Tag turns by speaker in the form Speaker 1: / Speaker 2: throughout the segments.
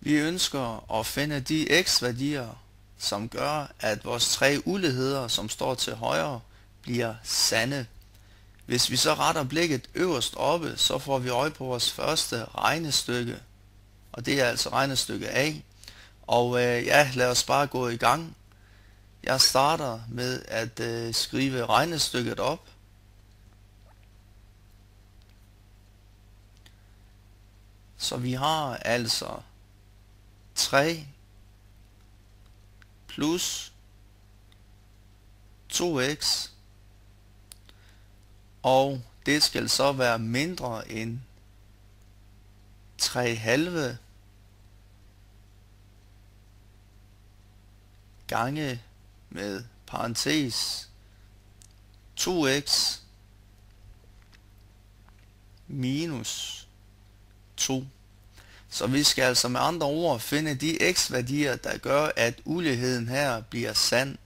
Speaker 1: Vi ønsker at finde de x-værdier, som gør, at vores tre uligheder, som står til højre, bliver sande. Hvis vi så retter blikket øverst oppe, så får vi øje på vores første regnestykke. Og det er altså regnestykke A. Og øh, ja, lad os bare gå i gang. Jeg starter med at øh, skrive regnestykket op. Så vi har altså 3 plus 2x og det skal så være mindre end 3 halve gange med parentes 2x minus 2. Så vi skal altså med andre ord finde de x-værdier, der gør, at uligheden her bliver sand.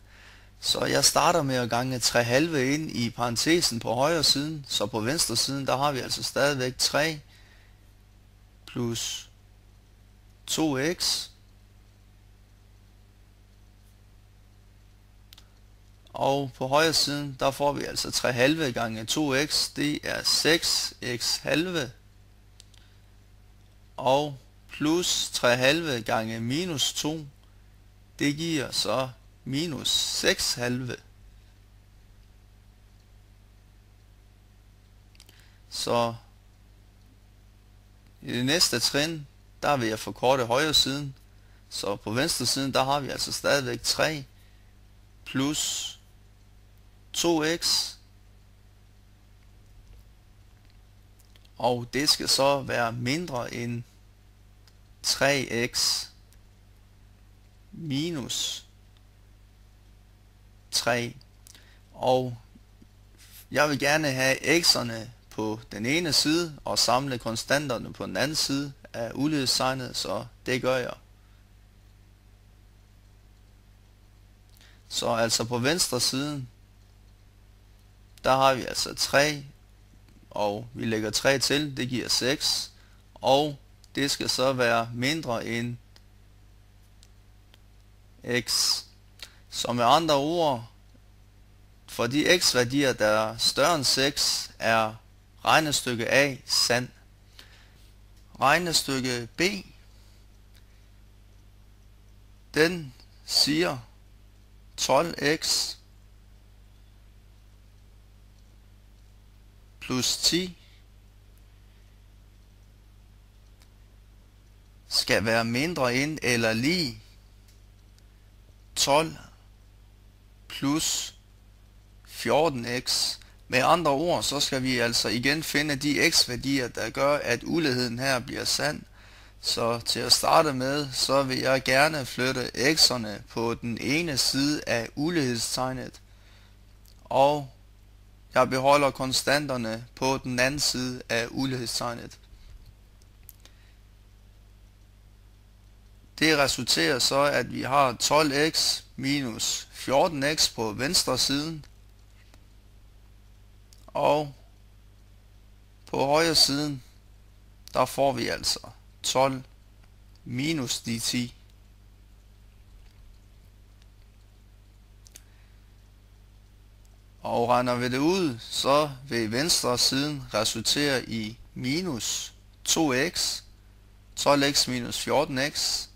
Speaker 1: Så jeg starter med at gange 3 halve ind i parentesen på højre siden, så på venstre siden, der har vi altså stadigvæk 3 plus 2x Og på højre siden, der får vi altså 3 halve gange 2x, det er 6x halve. Og plus 3 halve gange minus 2, det giver så minus 6 halve. Så i det næste trin, der vil jeg forkorte højre siden. Så på venstre siden, der har vi altså stadigvæk 3 plus 2x og det skal så være mindre end 3x minus 3 og jeg vil gerne have x'erne på den ene side og samle konstanterne på den anden side af ulighedstegnet, så det gør jeg. Så altså på venstre siden, der har vi altså 3, og vi lægger 3 til, det giver 6, og det skal så være mindre end x. Så med andre ord, for de x-værdier, der er større end 6, er regnestykke A sand. Regnestykke B, den siger 12x plus 10 skal være mindre end eller lige 12 plus 14x. Med andre ord, så skal vi altså igen finde de x-værdier, der gør, at uligheden her bliver sand. Så til at starte med, så vil jeg gerne flytte x'erne på den ene side af ulighedstegnet. Og jeg beholder konstanterne på den anden side af ulighedstegnet. Det resulterer så, at vi har 12x minus 14x på venstre siden, og på højre siden, der får vi altså 12 minus de 10. Og regner vi det ud, så vil venstre siden resultere i minus 2x, 12x minus 14x,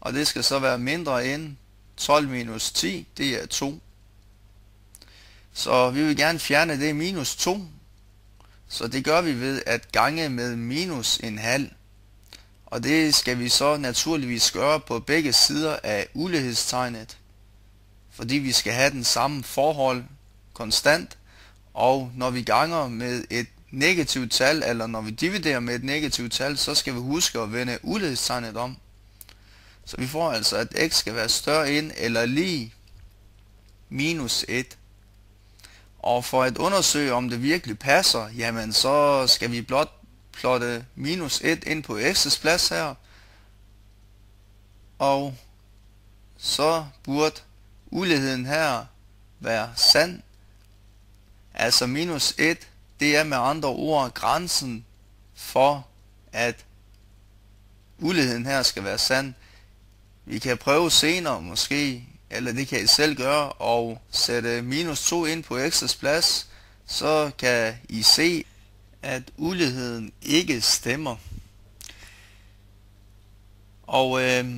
Speaker 1: og det skal så være mindre end 12 minus 10, det er 2. Så vi vil gerne fjerne det minus 2, så det gør vi ved at gange med minus en halv. Og det skal vi så naturligvis gøre på begge sider af ulighedstegnet fordi vi skal have den samme forhold konstant, og når vi ganger med et negativt tal, eller når vi dividerer med et negativt tal, så skal vi huske at vende ulighedstegnet om. Så vi får altså, at x skal være større end eller lige minus 1. Og for at undersøge, om det virkelig passer, jamen så skal vi blot plotte minus 1 ind på x's plads her. Og så burde uligheden her være sand. Altså minus 1, det er med andre ord grænsen for, at uligheden her skal være sand. Vi kan prøve senere måske, eller det kan I selv gøre, og sætte minus 2 ind på x's plads, så kan I se, at uligheden ikke stemmer. Og øh,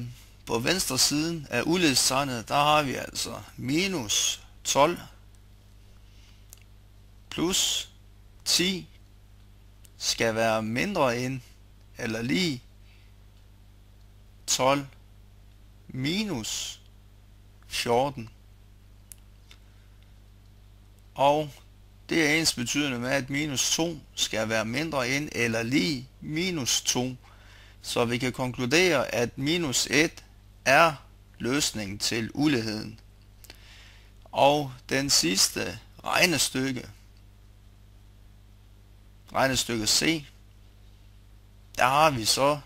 Speaker 1: på venstre siden af uledstegnet, der har vi altså minus 12 plus 10 skal være mindre end eller lige 12 minus 14. Og det er ens betydende med, at minus 2 skal være mindre end eller lige minus 2. Så vi kan konkludere, at minus 1 er løsningen til uligheden. Og den sidste regnestykke, regnestykke C, der har vi så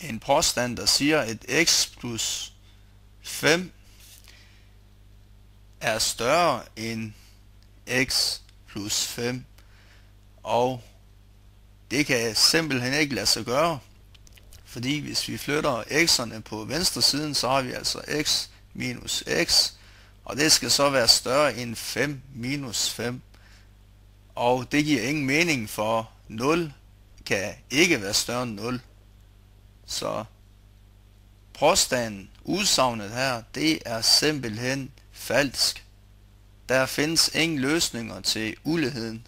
Speaker 1: en påstand, der siger, at x plus 5 er større end x plus 5. Og det kan simpelthen ikke lade sig gøre, fordi hvis vi flytter x'erne på venstre siden, så har vi altså x minus x, og det skal så være større end 5 minus 5. Og det giver ingen mening, for 0 kan ikke være større end 0. Så påstanden, udsagnet her, det er simpelthen falsk. Der findes ingen løsninger til uligheden.